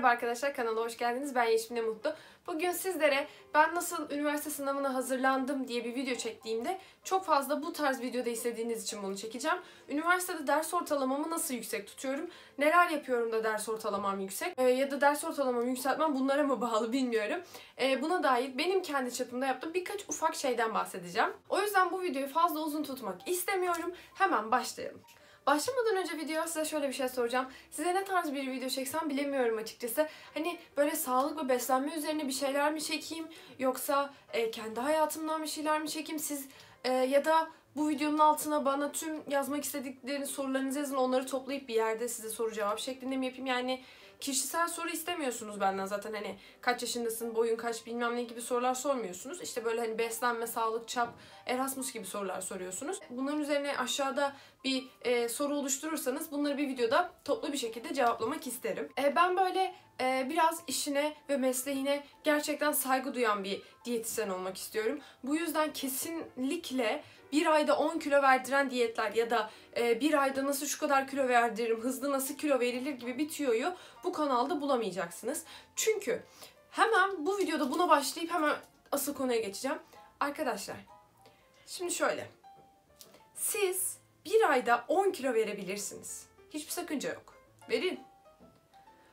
Merhaba arkadaşlar kanala hoş geldiniz. Ben Yeşim Ne Mutlu. Bugün sizlere ben nasıl üniversite sınavına hazırlandım diye bir video çektiğimde çok fazla bu tarz videoda istediğiniz için bunu çekeceğim. Üniversitede ders ortalamamı nasıl yüksek tutuyorum? Neler yapıyorum da ders ortalamam yüksek? Ee, ya da ders ortalamamı yükseltmem bunlara mı bağlı bilmiyorum. Ee, buna dair benim kendi çapımda yaptığım birkaç ufak şeyden bahsedeceğim. O yüzden bu videoyu fazla uzun tutmak istemiyorum. Hemen başlayalım. Başlamadan önce video size şöyle bir şey soracağım. Size ne tarz bir video çeksem bilemiyorum açıkçası. Hani böyle sağlık ve beslenme üzerine bir şeyler mi çekeyim yoksa e, kendi hayatımdan bir şeyler mi çekeyim? Siz e, ya da bu videonun altına bana tüm yazmak istedikleriniz sorularınızı yazın onları toplayıp bir yerde size soru cevap şeklinde mi yapayım? Yani kişisel soru istemiyorsunuz benden zaten hani kaç yaşındasın, boyun kaç bilmem ne gibi sorular sormuyorsunuz. İşte böyle hani beslenme, sağlık, çap, Erasmus gibi sorular soruyorsunuz. Bunların üzerine aşağıda bir e, soru oluşturursanız bunları bir videoda toplu bir şekilde cevaplamak isterim. E, ben böyle e, biraz işine ve mesleğine gerçekten saygı duyan bir diyetisyen olmak istiyorum. Bu yüzden kesinlikle bir ayda 10 kilo verdiren diyetler ya da e, bir ayda nasıl şu kadar kilo verdiririm, hızlı nasıl kilo verilir gibi bir tüyoyu bu kanalda bulamayacaksınız. Çünkü hemen bu videoda buna başlayıp hemen asıl konuya geçeceğim. Arkadaşlar, şimdi şöyle. Siz bir ayda 10 kilo verebilirsiniz. Hiçbir sakınca yok. Verin.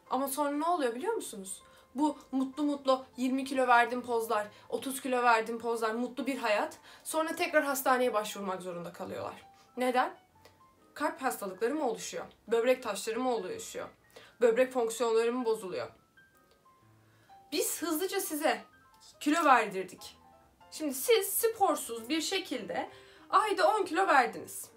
Ama sonra ne oluyor biliyor musunuz? Bu mutlu mutlu 20 kilo verdim pozlar, 30 kilo verdim pozlar, mutlu bir hayat. Sonra tekrar hastaneye başvurmak zorunda kalıyorlar. Neden? Kalp hastalıkları mı oluşuyor? Böbrek taşları mı oluşuyor? Böbrek fonksiyonları mı bozuluyor? Biz hızlıca size kilo verdirdik. Şimdi siz sporsuz bir şekilde ayda 10 kilo verdiniz.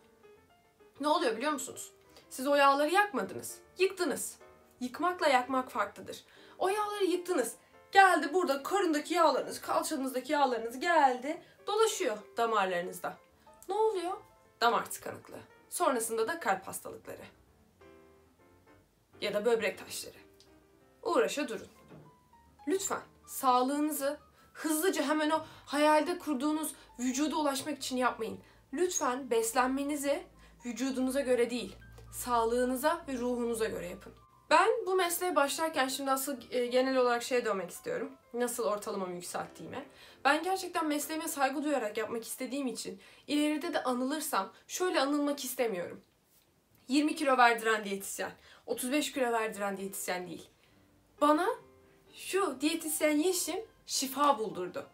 Ne oluyor biliyor musunuz? Siz o yağları yakmadınız, yıktınız. Yıkmakla yakmak farklıdır. O yağları yıktınız. Geldi burada karındaki yağlarınız, kalçanızdaki yağlarınız geldi. Dolaşıyor damarlarınızda. Ne oluyor? Damar tıkanıklığı. Sonrasında da kalp hastalıkları. Ya da böbrek taşları. Uğraşa durun. Lütfen sağlığınızı hızlıca hemen o hayalde kurduğunuz vücuda ulaşmak için yapmayın. Lütfen beslenmenizi vücudunuza göre değil, sağlığınıza ve ruhunuza göre yapın. Ben bu mesleğe başlarken şimdi asıl e, genel olarak şeye dönmek istiyorum. Nasıl ortalamamı yükselttiğime. Ben gerçekten mesleğime saygı duyarak yapmak istediğim için ileride de anılırsam şöyle anılmak istemiyorum. 20 kilo verdiren diyetisyen, 35 kilo verdiren diyetisyen değil. Bana şu diyetisyen Yeşim şifa buldurdu.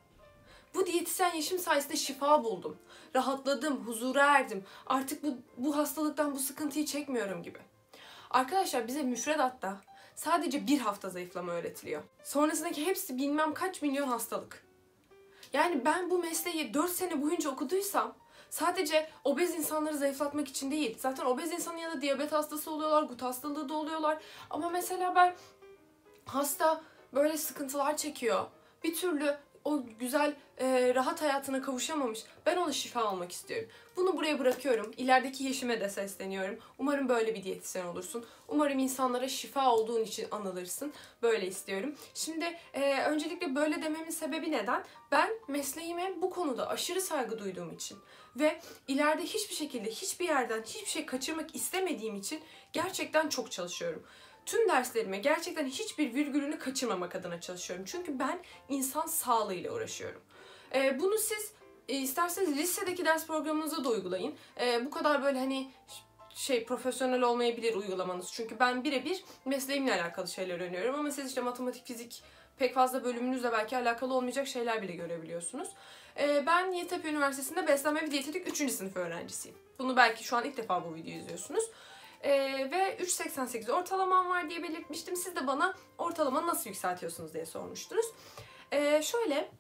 Bu diyetisyen Yeşim sayesinde şifa buldum. Rahatladım, huzura erdim. Artık bu, bu hastalıktan, bu sıkıntıyı çekmiyorum gibi. Arkadaşlar bize müfredatta sadece bir hafta zayıflama öğretiliyor. Sonrasındaki hepsi bilmem kaç milyon hastalık. Yani ben bu mesleği 4 sene boyunca okuduysam sadece obez insanları zayıflatmak için değil. Zaten obez insanın yanında diyabet hastası oluyorlar, gut hastalığı da oluyorlar. Ama mesela ben hasta böyle sıkıntılar çekiyor. Bir türlü o güzel e, rahat hayatına kavuşamamış. Ben ona şifa almak istiyorum. Bunu buraya bırakıyorum. İlerideki Yeşim'e de sesleniyorum. Umarım böyle bir diyetisyen olursun. Umarım insanlara şifa olduğun için anılırsın. Böyle istiyorum. Şimdi e, öncelikle böyle dememin sebebi neden? Ben mesleğime bu konuda aşırı saygı duyduğum için ve ileride hiçbir şekilde hiçbir yerden hiçbir şey kaçırmak istemediğim için gerçekten çok çalışıyorum tüm derslerime gerçekten hiçbir virgülünü kaçırmamak adına çalışıyorum. Çünkü ben insan sağlığıyla uğraşıyorum. Ee, bunu siz e, isterseniz lisedeki ders programınıza da uygulayın. Ee, bu kadar böyle hani şey profesyonel olmayabilir uygulamanız. Çünkü ben birebir mesleğimle alakalı şeyler öğreniyorum ama siz işte matematik, fizik pek fazla bölümünüzle belki alakalı olmayacak şeyler bile görebiliyorsunuz. Ee, ben Yeditepe Üniversitesi'nde beslenme ve diyetetik 3. sınıf öğrencisiyim. Bunu belki şu an ilk defa bu videoyu izliyorsunuz. Ee, ve 3.88 ortalamam var diye belirtmiştim. Siz de bana ortalama nasıl yükseltiyorsunuz diye sormuştunuz. Ee, şöyle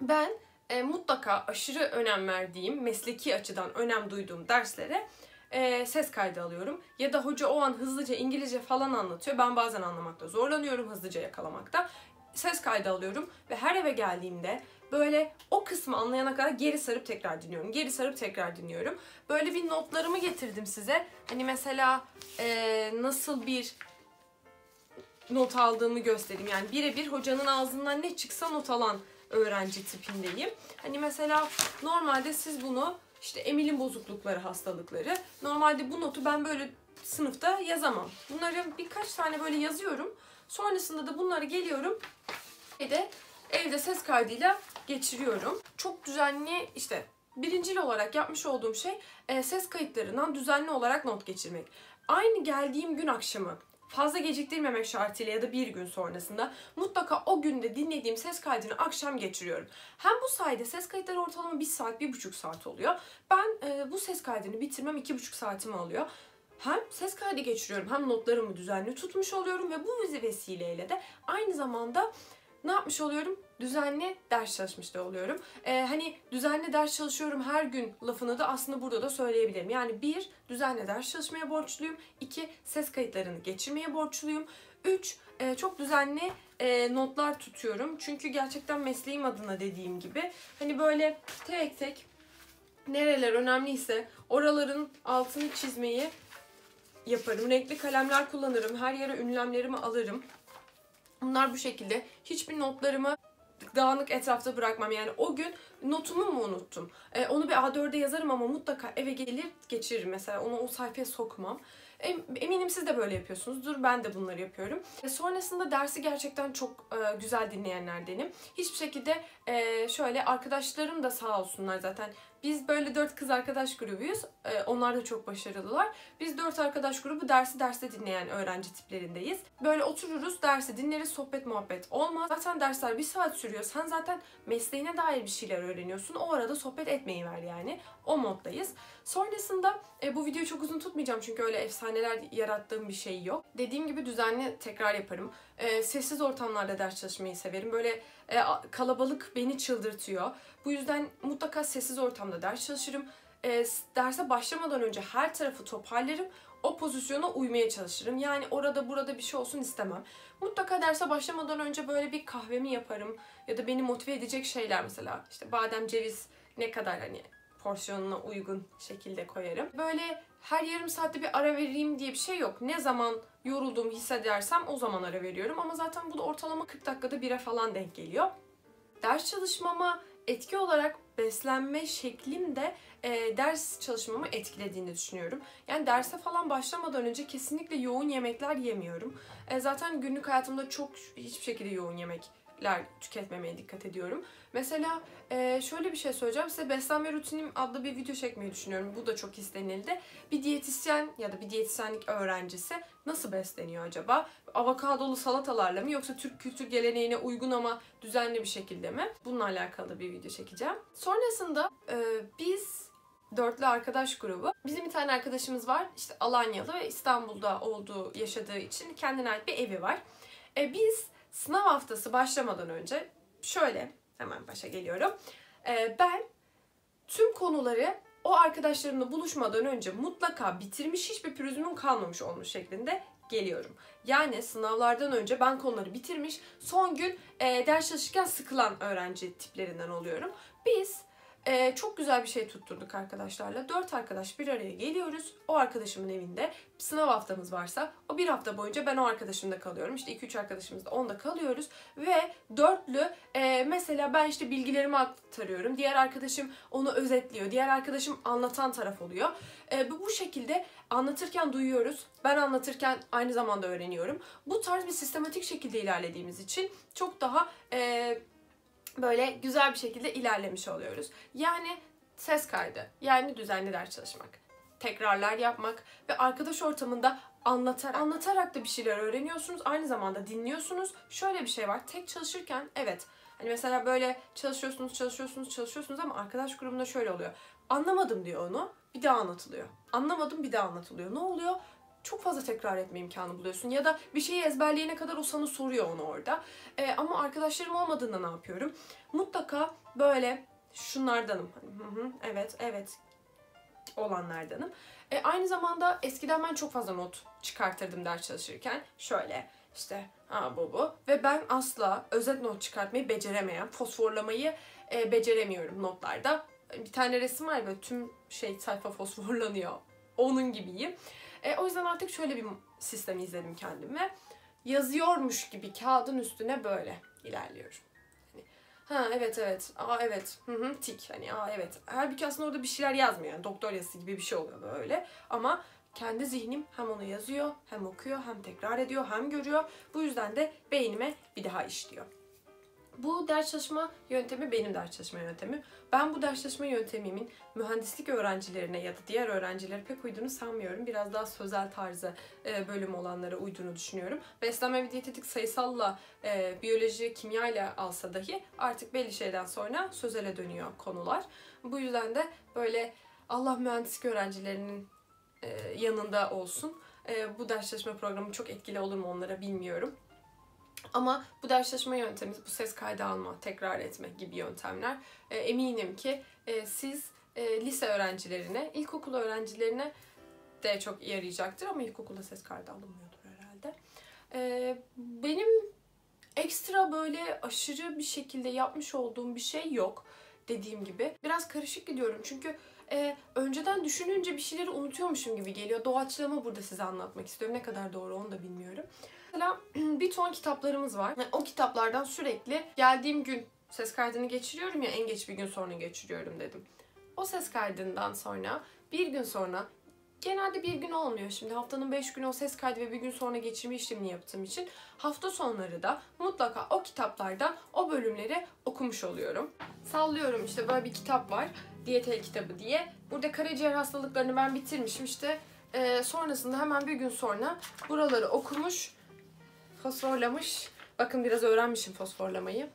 ben e, mutlaka aşırı önem verdiğim, mesleki açıdan önem duyduğum derslere e, ses kaydı alıyorum. Ya da hoca o an hızlıca İngilizce falan anlatıyor. Ben bazen anlamakta zorlanıyorum, hızlıca yakalamakta. Ses kaydı alıyorum ve her eve geldiğimde böyle o kısmı anlayana kadar geri sarıp tekrar dinliyorum. Geri sarıp tekrar dinliyorum. Böyle bir notlarımı getirdim size. Hani mesela e, nasıl bir not aldığımı göstereyim. Yani birebir hocanın ağzından ne çıksa not alan öğrenci tipindeyim. Hani mesela normalde siz bunu işte Emil'in bozuklukları, hastalıkları. Normalde bu notu ben böyle sınıfta yazamam. Bunları birkaç tane böyle yazıyorum. Sonrasında da bunları geliyorum ve de evde ses kaydıyla geçiriyorum. Çok düzenli işte birincil olarak yapmış olduğum şey e, ses kayıtlarından düzenli olarak not geçirmek. Aynı geldiğim gün akşamı fazla geciktirmemek şartıyla ya da bir gün sonrasında mutlaka o günde dinlediğim ses kaydını akşam geçiriyorum. Hem bu sayede ses kayıtları ortalama 1 saat, 1,5 saat oluyor. Ben e, bu ses kaydını bitirmem 2,5 saatimi alıyor. Hem ses kaydı geçiriyorum hem notlarımı düzenli tutmuş oluyorum ve bu vesileyle de aynı zamanda ne yapmış oluyorum? Düzenli ders çalışmış da oluyorum. Ee, hani düzenli ders çalışıyorum her gün lafını da aslında burada da söyleyebilirim. Yani bir, düzenli ders çalışmaya borçluyum. İki, ses kayıtlarını geçirmeye borçluyum. Üç, e, çok düzenli e, notlar tutuyorum. Çünkü gerçekten mesleğim adına dediğim gibi hani böyle tek tek nereler önemliyse oraların altını çizmeyi yaparım. Renkli kalemler kullanırım. Her yere ünlemlerimi alırım. Bunlar bu şekilde. Hiçbir notlarımı dağınık etrafta bırakmam. Yani o gün notumu mu unuttum? Ee, onu bir A4'e yazarım ama mutlaka eve gelir geçiririm. Mesela onu o sayfaya sokmam. Eminim siz de böyle yapıyorsunuzdur. Ben de bunları yapıyorum. E sonrasında dersi gerçekten çok e, güzel dinleyenlerdenim. Hiçbir şekilde e, şöyle arkadaşlarım da sağ olsunlar zaten. Biz böyle dört kız arkadaş grubuyuz. E, onlar da çok başarılılar. Biz dört arkadaş grubu dersi derste dinleyen öğrenci tiplerindeyiz. Böyle otururuz, dersi dinleriz, sohbet muhabbet olmaz. Zaten dersler bir saat sürüyor. Sen zaten mesleğine dair bir şeyler öğreniyorsun. O arada sohbet etmeyi ver yani. O moddayız. Sonrasında e, bu videoyu çok uzun tutmayacağım çünkü öyle efsaneler yarattığım bir şey yok. Dediğim gibi düzenli tekrar yaparım. E, sessiz ortamlarda ders çalışmayı severim. Böyle e, kalabalık beni çıldırtıyor. Bu yüzden mutlaka sessiz ortamda ders çalışırım. E, derse başlamadan önce her tarafı toparlarım. O pozisyona uymaya çalışırım. Yani orada burada bir şey olsun istemem. Mutlaka derse başlamadan önce böyle bir kahvemi yaparım. Ya da beni motive edecek şeyler mesela. işte badem, ceviz ne kadar hani porsiyonuna uygun şekilde koyarım. Böyle her yarım saatte bir ara vereyim diye bir şey yok. Ne zaman yorulduğumu hissedersem o zaman ara veriyorum. Ama zaten bu da ortalama 40 dakikada bire falan denk geliyor. Ders çalışmama etki olarak beslenme şeklim de e, ders çalışmamı etkilediğini düşünüyorum. Yani derse falan başlamadan önce kesinlikle yoğun yemekler yemiyorum. E, zaten günlük hayatımda çok hiçbir şekilde yoğun yemek ler tüketmemeye dikkat ediyorum. Mesela e, şöyle bir şey söyleyeceğim. Size beslenme rutinim adlı bir video çekmeyi düşünüyorum. Bu da çok istenildi. Bir diyetisyen ya da bir diyetisyenlik öğrencisi nasıl besleniyor acaba? Avokadolu salatalarla mı yoksa Türk kültür geleneğine uygun ama düzenli bir şekilde mi? Bununla alakalı bir video çekeceğim. Sonrasında e, biz dörtlü arkadaş grubu. Bizim bir tane arkadaşımız var. İşte Alanyalı ve İstanbul'da olduğu, yaşadığı için kendine ait bir evi var. E, biz sınav haftası başlamadan önce şöyle hemen başa geliyorum. Ee, ben tüm konuları o arkadaşlarımla buluşmadan önce mutlaka bitirmiş hiçbir pürüzümün kalmamış olmuş şeklinde geliyorum. Yani sınavlardan önce ben konuları bitirmiş, son gün e, ders çalışırken sıkılan öğrenci tiplerinden oluyorum. Biz ee, çok güzel bir şey tutturduk arkadaşlarla. Dört arkadaş bir araya geliyoruz. O arkadaşımın evinde sınav haftamız varsa o bir hafta boyunca ben o arkadaşımda kalıyorum. İşte iki üç arkadaşımız da onda kalıyoruz. Ve dörtlü e, mesela ben işte bilgilerimi aktarıyorum. Diğer arkadaşım onu özetliyor. Diğer arkadaşım anlatan taraf oluyor. E, bu şekilde anlatırken duyuyoruz. Ben anlatırken aynı zamanda öğreniyorum. Bu tarz bir sistematik şekilde ilerlediğimiz için çok daha... E, böyle güzel bir şekilde ilerlemiş oluyoruz. Yani ses kaydı, yani düzenli ders çalışmak, tekrarlar yapmak ve arkadaş ortamında anlatarak, anlatarak da bir şeyler öğreniyorsunuz. Aynı zamanda dinliyorsunuz. Şöyle bir şey var. Tek çalışırken evet hani mesela böyle çalışıyorsunuz, çalışıyorsunuz, çalışıyorsunuz ama arkadaş grubunda şöyle oluyor. Anlamadım diyor onu. Bir daha anlatılıyor. Anlamadım bir daha anlatılıyor. Ne oluyor? Çok fazla tekrar etme imkanı buluyorsun. Ya da bir şeyi ezberleyene kadar o sana soruyor onu orada. E, ama arkadaşlarım olmadığında ne yapıyorum? Mutlaka böyle şunlardanım. Evet, evet olanlardanım. E, aynı zamanda eskiden ben çok fazla not çıkartırdım ders çalışırken. Şöyle işte ha bu bu. Ve ben asla özet not çıkartmayı beceremeyen, fosforlamayı e, beceremiyorum notlarda. Bir tane resim var böyle tüm şey sayfa fosforlanıyor. Onun gibiyim. E, o yüzden artık şöyle bir sistem izledim kendime. Yazıyormuş gibi kağıdın üstüne böyle ilerliyorum. Hani, ha evet evet, aa evet, hı hı, tik hani aa evet. Halbuki aslında orada bir şeyler yazmıyor yani doktor yazısı gibi bir şey oluyor böyle. Ama kendi zihnim hem onu yazıyor, hem okuyor, hem tekrar ediyor, hem görüyor. Bu yüzden de beynime bir daha işliyor. Bu ders çalışma yöntemi benim ders çalışma yöntemim. Ben bu ders çalışma yöntemimin mühendislik öğrencilerine ya da diğer öğrencilere pek uyduğunu sanmıyorum. Biraz daha sözel tarzı e, bölüm olanlara uyduğunu düşünüyorum. Beslenme ve diyetetik sayısalla, e, biyoloji, kimya ile alsa dahi artık belli şeyden sonra sözele dönüyor konular. Bu yüzden de böyle Allah mühendislik öğrencilerinin e, yanında olsun. Bu ders çalışma programı çok etkili olur mu onlara bilmiyorum. Ama bu ders çalışma yöntemi, bu ses kaydı alma, tekrar etme gibi yöntemler e, eminim ki e, siz e, lise öğrencilerine, ilkokul öğrencilerine de çok yarayacaktır ama ilkokulda ses kaydı alınmıyordur herhalde. E, benim ekstra böyle aşırı bir şekilde yapmış olduğum bir şey yok dediğim gibi. Biraz karışık gidiyorum çünkü e, önceden düşününce bir şeyleri unutuyormuşum gibi geliyor. Doğaçlama burada size anlatmak istiyorum. Ne kadar doğru onu da bilmiyorum. Mesela bir ton kitaplarımız var. Yani o kitaplardan sürekli geldiğim gün ses kaydını geçiriyorum ya en geç bir gün sonra geçiriyorum dedim. O ses kaydından sonra bir gün sonra genelde bir gün olmuyor şimdi haftanın beş günü o ses kaydı ve bir gün sonra geçirme işlemini yaptığım için hafta sonları da mutlaka o kitaplardan o bölümleri okumuş oluyorum. Sallıyorum işte böyle bir kitap var diyet kitabı diye. Burada karaciğer hastalıklarını ben bitirmişim işte e, sonrasında hemen bir gün sonra buraları okumuş fosforlamış. Bakın biraz öğrenmişim fosforlamayı.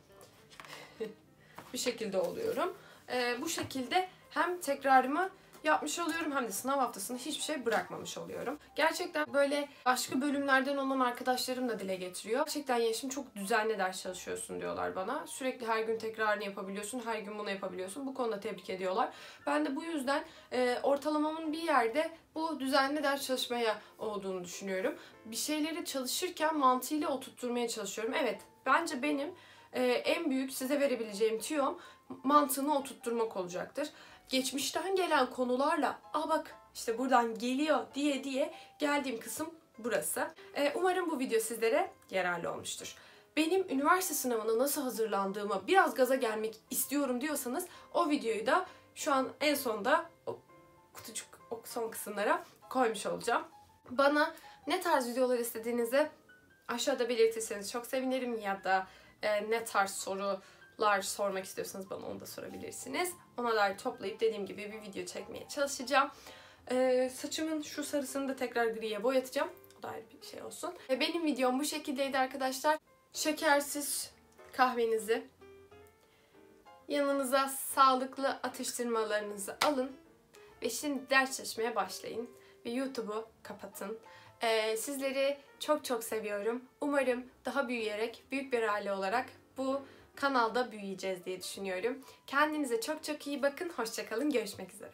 bir şekilde oluyorum. Ee, bu şekilde hem tekrarımı yapmış oluyorum hem de sınav haftasında hiçbir şey bırakmamış oluyorum. Gerçekten böyle başka bölümlerden olan arkadaşlarım da dile getiriyor. Gerçekten Yeşim çok düzenli ders çalışıyorsun diyorlar bana. Sürekli her gün tekrarını yapabiliyorsun, her gün bunu yapabiliyorsun. Bu konuda tebrik ediyorlar. Ben de bu yüzden e, ortalamamın bir yerde bu düzenli ders çalışmaya olduğunu düşünüyorum. Bir şeyleri çalışırken mantığıyla oturtturmaya çalışıyorum. Evet, bence benim e, en büyük size verebileceğim tüyom mantığını oturtturmak olacaktır geçmişten gelen konularla aa bak işte buradan geliyor diye diye geldiğim kısım burası. Ee, umarım bu video sizlere yararlı olmuştur. Benim üniversite sınavına nasıl hazırlandığımı biraz gaza gelmek istiyorum diyorsanız o videoyu da şu an en sonda o kutucuk o son kısımlara koymuş olacağım. Bana ne tarz videolar istediğinizi aşağıda belirtirseniz çok sevinirim ya da e, ne tarz soru lar sormak istiyorsanız bana onu da sorabilirsiniz. Ona dair toplayıp dediğim gibi bir video çekmeye çalışacağım. Ee, saçımın şu sarısını da tekrar griye boyatacağım. O da ayrı bir şey olsun. Ve benim videom bu şekildeydi arkadaşlar. Şekersiz kahvenizi yanınıza sağlıklı atıştırmalarınızı alın ve şimdi ders çalışmaya başlayın ve YouTube'u kapatın. Ee, sizleri çok çok seviyorum. Umarım daha büyüyerek, büyük bir aile olarak bu kanalda büyüyeceğiz diye düşünüyorum. Kendinize çok çok iyi bakın. Hoşçakalın. Görüşmek üzere.